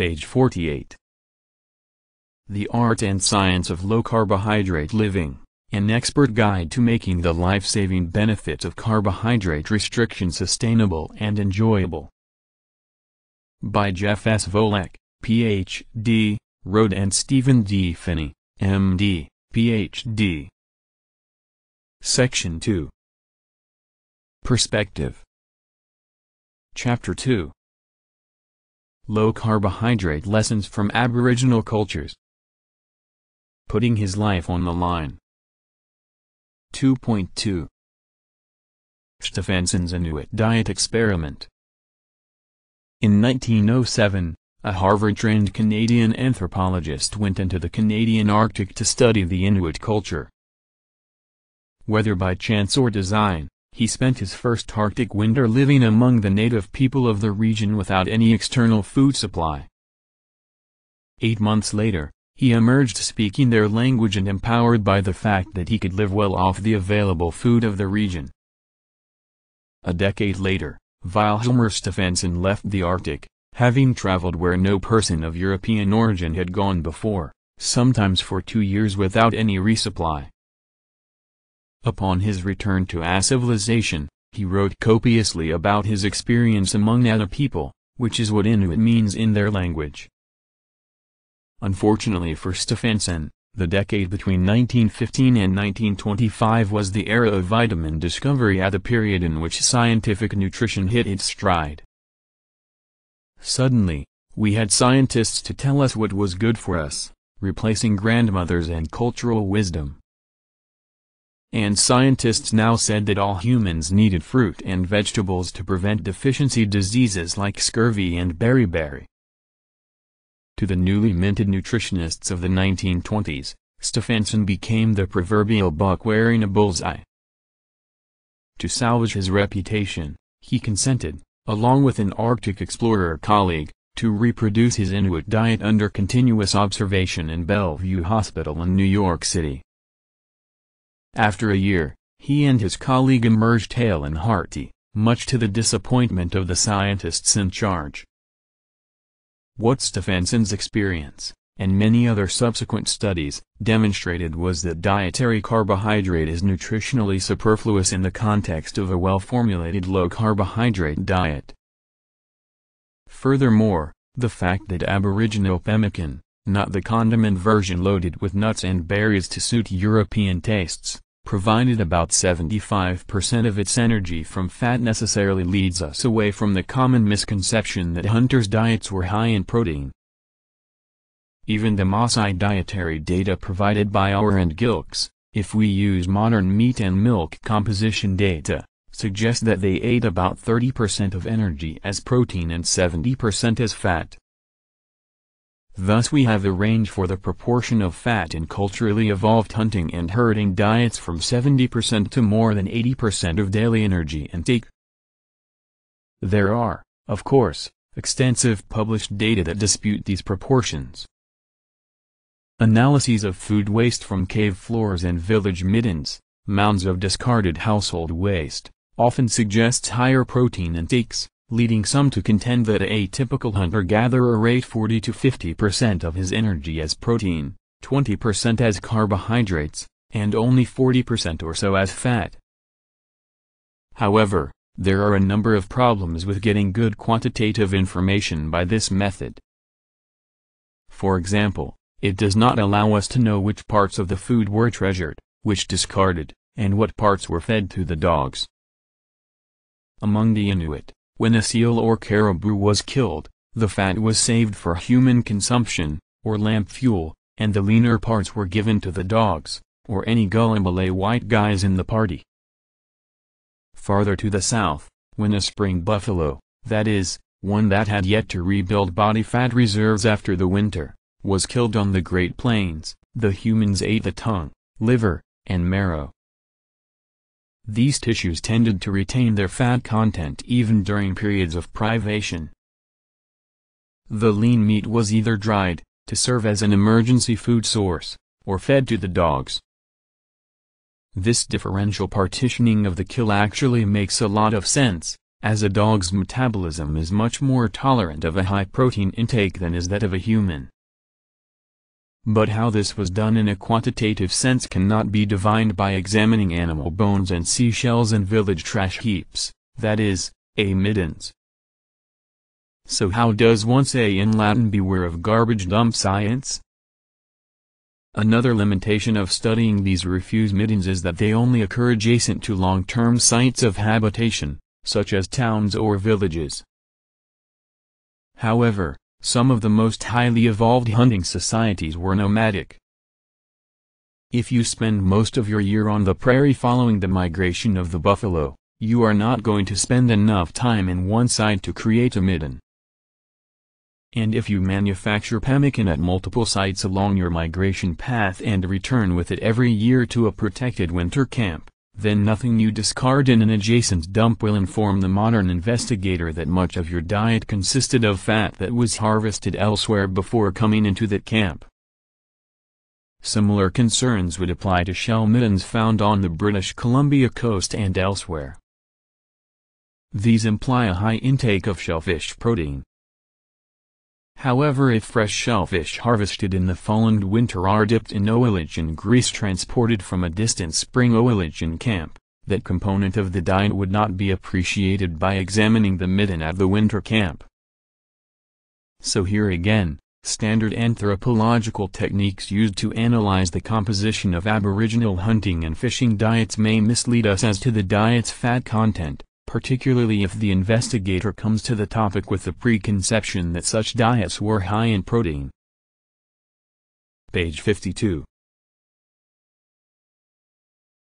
page 48. The Art and Science of Low Carbohydrate Living, an expert guide to making the life-saving benefits of carbohydrate restriction sustainable and enjoyable. By Jeff S. Volek, Ph.D., Rhode and Stephen D. Phinney, M.D., Ph.D. Section 2 Perspective Chapter 2 Low Carbohydrate Lessons from Aboriginal Cultures. Putting His Life on the Line. 2.2 Stefansson's Inuit Diet Experiment. In 1907, a Harvard-trained Canadian anthropologist went into the Canadian Arctic to study the Inuit culture. Whether by chance or design, he spent his first Arctic winter living among the native people of the region without any external food supply. Eight months later, he emerged speaking their language and empowered by the fact that he could live well off the available food of the region. A decade later, Vilhjalmur Stefansson left the Arctic, having traveled where no person of European origin had gone before, sometimes for two years without any resupply. Upon his return to a civilization, he wrote copiously about his experience among Nada people, which is what Inuit means in their language. Unfortunately for Stefansson, the decade between 1915 and 1925 was the era of vitamin discovery at a period in which scientific nutrition hit its stride. Suddenly, we had scientists to tell us what was good for us, replacing grandmothers and cultural wisdom. And scientists now said that all humans needed fruit and vegetables to prevent deficiency diseases like scurvy and beriberi. To the newly minted nutritionists of the 1920s, Stefansson became the proverbial buck wearing a bullseye. To salvage his reputation, he consented, along with an Arctic explorer colleague, to reproduce his Inuit diet under continuous observation in Bellevue Hospital in New York City. After a year, he and his colleague emerged hale and hearty, much to the disappointment of the scientists in charge. What Stefansson's experience, and many other subsequent studies, demonstrated was that dietary carbohydrate is nutritionally superfluous in the context of a well-formulated low-carbohydrate diet. Furthermore, the fact that Aboriginal pemmican, not the condiment version loaded with nuts and berries to suit European tastes, provided about 75% of its energy from fat necessarily leads us away from the common misconception that hunters' diets were high in protein. Even the Maasai dietary data provided by Orr and Gilks, if we use modern meat and milk composition data, suggest that they ate about 30% of energy as protein and 70% as fat. Thus we have a range for the proportion of fat in culturally evolved hunting and herding diets from 70% to more than 80% of daily energy intake. There are, of course, extensive published data that dispute these proportions. Analyses of food waste from cave floors and village middens, mounds of discarded household waste, often suggests higher protein intakes leading some to contend that a typical hunter-gatherer ate 40 to 50% of his energy as protein, 20% as carbohydrates, and only 40% or so as fat. However, there are a number of problems with getting good quantitative information by this method. For example, it does not allow us to know which parts of the food were treasured, which discarded, and what parts were fed to the dogs. Among the Inuit, when a seal or caribou was killed, the fat was saved for human consumption, or lamp fuel, and the leaner parts were given to the dogs, or any gullible white guys in the party. Farther to the south, when a spring buffalo, that is, one that had yet to rebuild body fat reserves after the winter, was killed on the Great Plains, the humans ate the tongue, liver, and marrow. These tissues tended to retain their fat content even during periods of privation. The lean meat was either dried, to serve as an emergency food source, or fed to the dogs. This differential partitioning of the kill actually makes a lot of sense, as a dog's metabolism is much more tolerant of a high protein intake than is that of a human. But how this was done in a quantitative sense cannot be divined by examining animal bones and seashells in village trash heaps, that is, a middens. So how does one say in Latin beware of garbage dump science? Another limitation of studying these refuse middens is that they only occur adjacent to long-term sites of habitation, such as towns or villages. However, some of the most highly evolved hunting societies were nomadic. If you spend most of your year on the prairie following the migration of the buffalo, you are not going to spend enough time in one site to create a midden. And if you manufacture pemmican at multiple sites along your migration path and return with it every year to a protected winter camp, then nothing you discard in an adjacent dump will inform the modern investigator that much of your diet consisted of fat that was harvested elsewhere before coming into that camp. Similar concerns would apply to shell middens found on the British Columbia coast and elsewhere. These imply a high intake of shellfish protein. However if fresh shellfish harvested in the fall and winter are dipped in oolichan and grease transported from a distant spring oolichan in camp, that component of the diet would not be appreciated by examining the midden at the winter camp. So here again, standard anthropological techniques used to analyze the composition of aboriginal hunting and fishing diets may mislead us as to the diet's fat content particularly if the investigator comes to the topic with the preconception that such diets were high in protein. Page 52